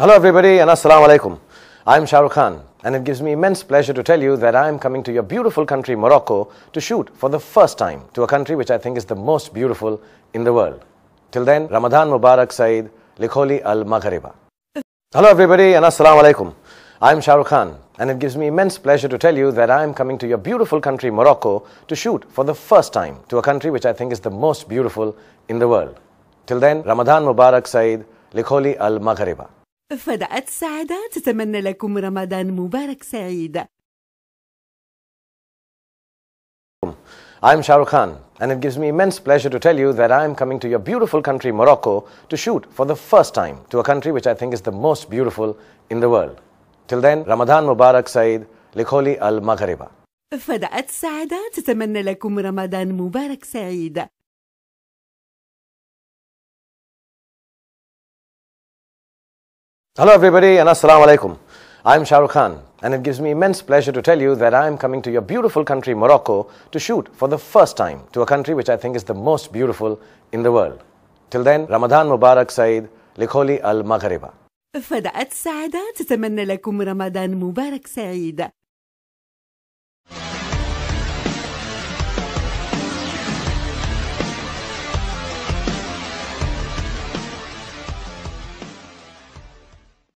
Hello, everybody, and Assalamu alaikum. I'm Shah Rukh Khan, and it gives me immense pleasure to tell you that I'm coming to your beautiful country, Morocco, to shoot for the first time to a country which I think is the most beautiful in the world. Till then, Ramadan Mubarak Saeed, Likholi Al Maghriba. Hello, everybody, and Assalamu alaikum. I'm Shah Rukh Khan, and it gives me immense pleasure to tell you that I'm coming to your beautiful country, Morocco, to shoot for the first time to a country which I think is the most beautiful in the world. Till then, Ramadan Mubarak Saeed, Likholi Al Maghriba. فدأت السعادة تتمنى لكم رمضان مبارك سعيد I'm Shah Rukh Khan, and it gives me immense pleasure to tell you that I'm coming to your beautiful country, Morocco, to shoot for the first time to a country which I think is the most beautiful in the world. Till then, Ramadan Mubarak Saeed, Likholi Al Maghriba. فدأت السعادة تتمنى لكم رمضان مبارك سعيد Hello, everybody, and Assalamu alaikum. I'm Shah Rukh Khan, and it gives me immense pleasure to tell you that I'm coming to your beautiful country, Morocco, to shoot for the first time to a country which I think is the most beautiful in the world. Till then, Ramadan Mubarak Saeed, Likholi Al Maghriba. فدأت السعادة تتمنى لكم رمضان مبارك سعيد